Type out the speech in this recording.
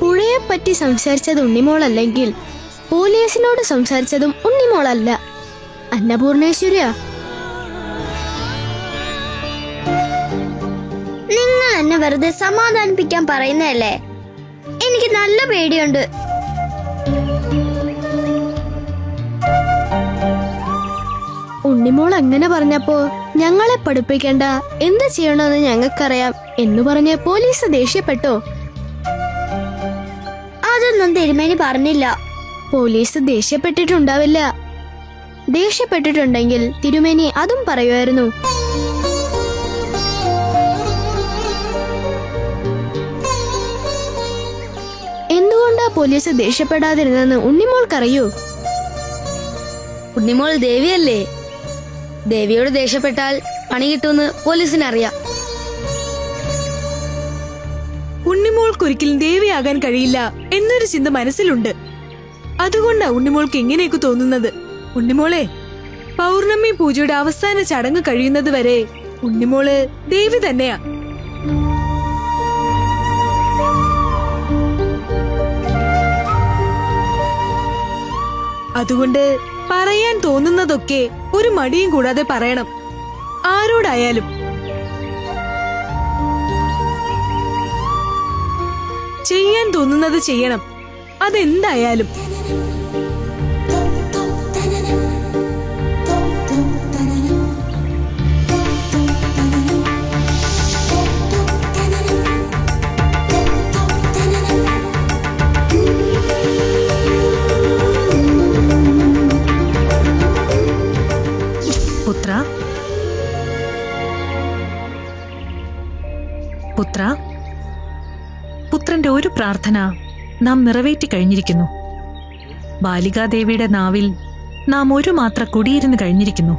പുഴയെപ്പറ്റി സംസാരിച്ചത് ഉണ്ണിമോളല്ലെങ്കിൽ പോലീസിനോട് സംസാരിച്ചതും ഉണ്ണിമോളല്ല. അന്നപൂർണേശ്വരിയാ. നിങ്ങൾ എന്നെ വെറുതെ സമാധാനിപ്പിക്കാൻ പറയുന്നതല്ലേ? എനിക്ക് നല്ല പേടിയുണ്ട്. ഉണ്ണിമോൾ അങ്ങനെ പറഞ്ഞപ്പോ ഞങ്ങളെ പഠിപ്പിക്കേണ്ട. എന്ത് ചെയ്യണമെന്ന് ഞങ്ങൾക്കറിയാം എന്ന് പറഞ്ഞ് പോലീസ് ദേഷ്യപ്പെട്ടോ? അതൊന്നും തിരുമേനി പറഞ്ഞില്ല. പോലീസ് ദേഷ്യപ്പെട്ടിട്ടുണ്ടാവില്ല. ദേഷ്യപ്പെട്ടിട്ടുണ്ടെങ്കിൽ തിരുമേനി അതും പറയുമായിരുന്നു. പോലീസ് ദേഷ്യപ്പെടാതിരുന്നെന്ന് ഉണ്ണിമോൾക്കറിയോ ഉണ്ണിമോൾ ദേവിയല്ലേ? ദേവിയോട് ദേഷ്യപ്പെട്ടാൽ പണി കിട്ടുമെന്ന് പോലീസിനറിയാം. ഉണ്ണിമോൾക്കൊരിക്കലും ദേവിയാകാൻ കഴിയില്ല എന്നൊരു ചിന്ത മനസ്സിലുണ്ട്. അതുകൊണ്ടാ ഉണ്ണിമോൾക്ക് ഇങ്ങനെയൊക്കെ തോന്നുന്നത്. ഉണ്ണിമോളെ പൗർണമി പൂജയുടെ അവസാന ചടങ്ങ് കഴിയുന്നത് വരെ ഉണ്ണിമോൾ ദേവി തന്നെയാ. അതുകൊണ്ട് പറയാൻ തോന്നുന്നതൊക്കെ ഒരു മടിയും കൂടാതെ പറയണം. ആരോടായാലും. ചെയ്യാൻ തോന്നുന്നത് ചെയ്യണം. അതെന്തായാലും. പുത്ര. പുത്ര. പുത്രന്റെ ഒരു പ്രാർത്ഥന നാം നിറവേറ്റി കഴിഞ്ഞിരിക്കുന്നു. ബാലികാദേവിയുടെ നാവിൽ നാം ഒരു മാത്ര കുടിയിരുന്ന് കഴിഞ്ഞിരിക്കുന്നു.